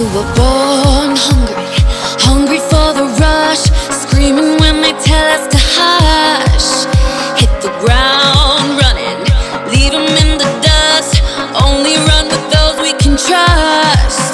We were born hungry, hungry for the rush. Screaming when they tell us to hush. Hit the ground running, leave them in the dust. Only run with those we can trust.